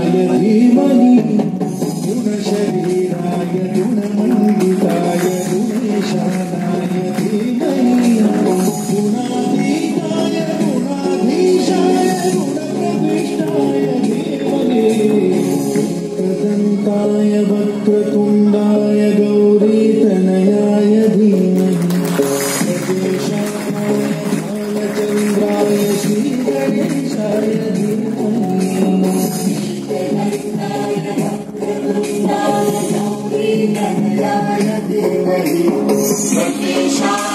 य धीमहि गुणशरीराय गुण मन्दिताय गुणेशदाय धीमहि गुणायुणाय धीमहि प्रतन्तालय भक्त्रकुण्डालय गौरी प्रनयाय धीमहि। शालचन्द्राय श्री य